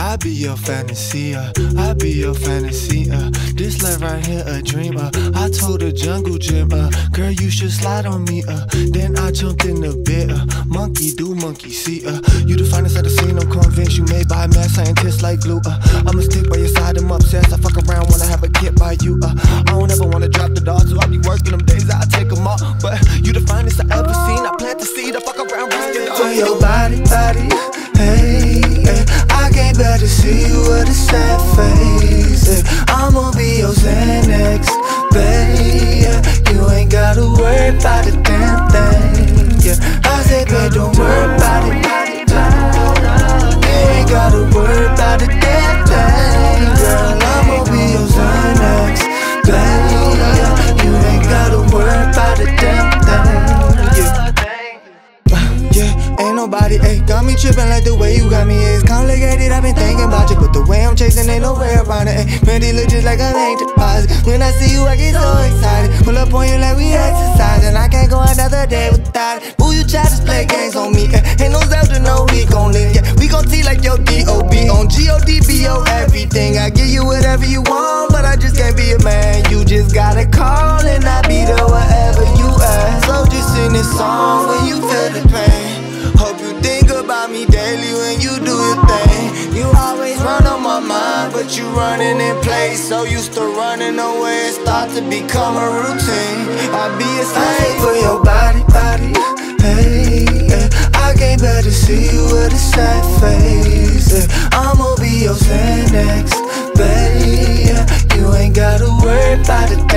I be your fantasy, uh, I be your fantasy, uh. This life right here a dreamer. uh. I told the jungle gym, uh, girl you should slide on me, uh. Then I jumped in the bed, uh. Monkey do, monkey see, uh. You the finest I've seen, I'm convinced you made by mad scientist like glue, uh. I'ma stick by your side, I'm obsessed. I fuck around, wanna have a kid by you, uh. I don't ever wanna drop the dog, so I be working them days, I take them all. But you the finest I ever seen, I plant the seed, I fuck around, risk it all. Your body, body, ain't nobody, ayy, got me trippin' like the way you got me, it's complicated, I've been thinking about you, but the way I'm chasing ain't no way around it, ayy, Mandy look just like a bank deposit, when I see you I get so excited, pull up on you like we exercise, and I can't go another day without it, Who you try to play games on me, ayy, ain't no Zelda, no we gon' live, yeah, we gon' T like your D.O.B. on G-O-D-B-O, everything, I give you whatever you want, but I just can't be you and you do your thing. You always run on my mind, but you running in place. So used to running away, it start to become a routine. I be a slave for your body, body. Hey, yeah. I can't bear to see you with a sad face. Yeah. I'ma be your Xanax, babe. Yeah. You ain't gotta worry about it.